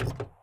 you